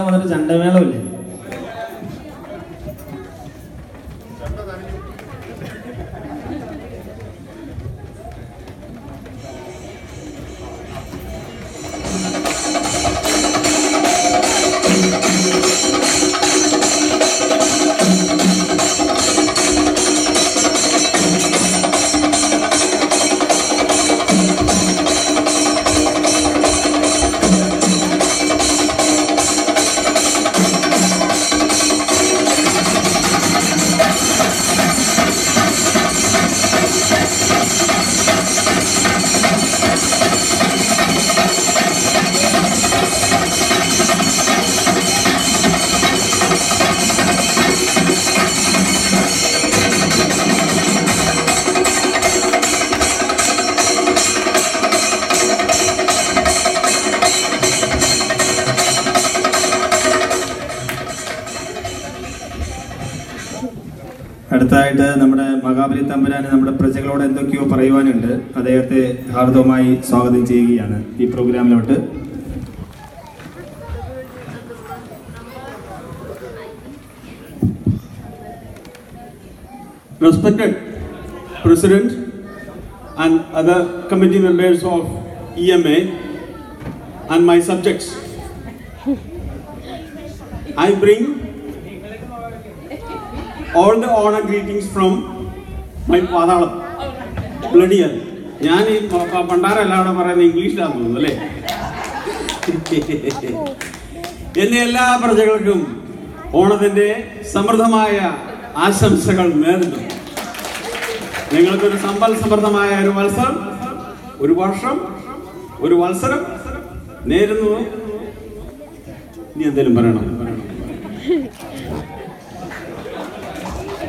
വന്നിട്ട് ചണ്ടമേളമില്ലേ അടുത്തതായിട്ട് നമ്മുടെ മഹാബലി തമ്പുരാന് നമ്മുടെ പ്രജകളോട് എന്തൊക്കെയോ പറയുവാനുണ്ട്. അദ്ദേഹത്തെ ഹാർദവമായി സ്വാഗതം ചെയ്യുകയാണ് ഈ പ്രോഗ്രാമിലോട്ട്. Respected President and other committee members of EMA and my subjects I bring all the honour greetings from my Pathalam ബ്ലഡിയർ ഞാൻ ഈ പ- പ- പണ്ടാരം എല്ലാവരും പറയുന്നത് ഇംഗ്ലീഷിലാന്ന് തോന്നുന്നു അല്ലേ? എന്നെ എല്ലാ പ്രജകൾക്കും ഓണത്തിന്റെ സമൃദ്ധമായ ആശംസകൾ നേരുന്നു. നിങ്ങൾക്കൊരു സമ്പൽ സമൃദ്ധമായ ഒരു മത്സരം ഒരു വർഷം ഒരു മത്സരം നേരുന്നു. ഇനി എന്തെങ്കിലും പറയണം?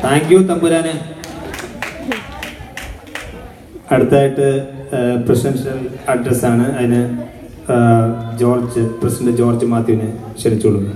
താങ്ക് യു തമ്പുരാന്. അടുത്തായിട്ട് പ്രസിഡൻഷ്യൽ അഡ്രസ്സാണ് അതിന് ജോർജ് പ്രസിഡന്റ് ജോർജ് മാത്യുവിനെ ക്ഷണിച്ചുകൊള്ളുന്നു.